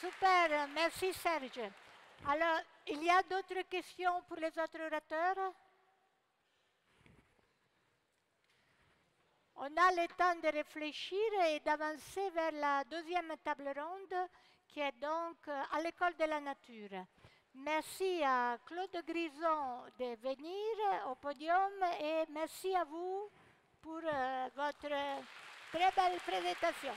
Super, merci Serge. Alors, il y a d'autres questions pour les autres orateurs? On a le temps de réfléchir et d'avancer vers la deuxième table ronde qui est donc euh, à l'école de la nature. Merci à Claude Grison de venir au podium et merci à vous pour euh, votre très belle présentation.